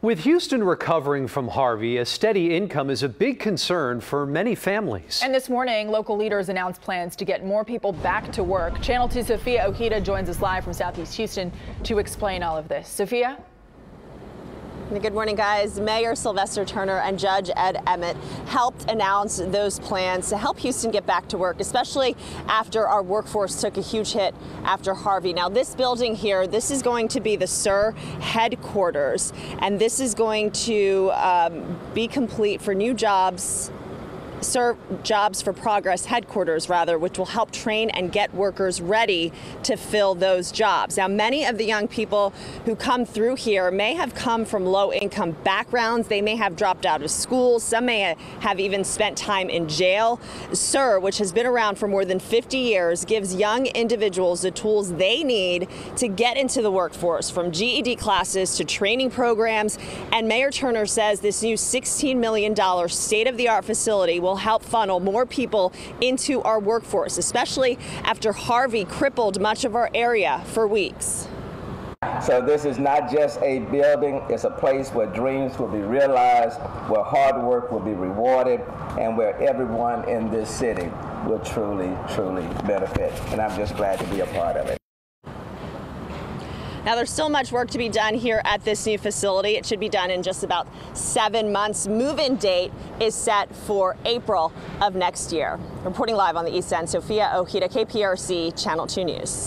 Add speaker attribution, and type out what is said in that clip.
Speaker 1: With Houston recovering from Harvey, a steady income is a big concern for many families.
Speaker 2: And this morning, local leaders announced plans to get more people back to work. Channel 2 Sophia Ojeda joins us live from Southeast Houston to explain all of this. Sophia?
Speaker 3: Good morning, guys. Mayor Sylvester Turner and Judge Ed Emmett helped announce those plans to help Houston get back to work, especially after our workforce took a huge hit after Harvey. Now, this building here, this is going to be the SER headquarters, and this is going to um, be complete for new jobs SER Jobs for Progress headquarters, rather, which will help train and get workers ready to fill those jobs. Now, many of the young people who come through here may have come from low income backgrounds. They may have dropped out of school. Some may have even spent time in jail. SER, which has been around for more than 50 years, gives young individuals the tools they need to get into the workforce, from GED classes to training programs. And Mayor Turner says this new $16 million state of the art facility will help funnel more people into our workforce, especially after Harvey crippled much of our area for weeks.
Speaker 4: So this is not just a building, it's a place where dreams will be realized, where hard work will be rewarded, and where everyone in this city will truly, truly benefit. And I'm just glad to be a part of it.
Speaker 3: Now, there's still much work to be done here at this new facility. It should be done in just about seven months. Move-in date is set for April of next year. Reporting live on the East End, Sophia Ojeda, KPRC, Channel 2 News.